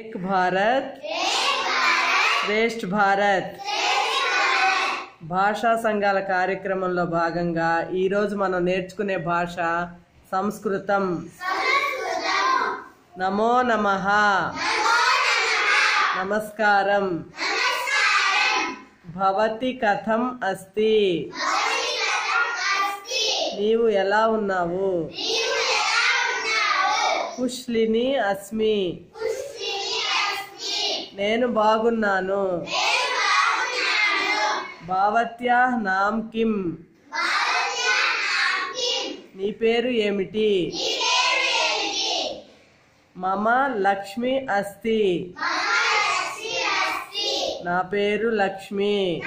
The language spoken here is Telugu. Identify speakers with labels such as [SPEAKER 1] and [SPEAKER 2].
[SPEAKER 1] एक భారత్ శ్రేష్ఠ భారత్ భాషా సంఘాల కార్యక్రమంలో భాగంగా ఈరోజు మనం నేర్చుకునే భాష సంస్కృతం నమో నమ నమస్కారం భవతి కథం అస్తి నీవు ఎలా ఉన్నావు కుష్లిని అస్మి నేను బాగున్నాను. భావత్యా నాం కిం. నీ పేరు ఏమిటి? మమ లక్ష్మి అస్తి. నా పేరు లక్ష్మి.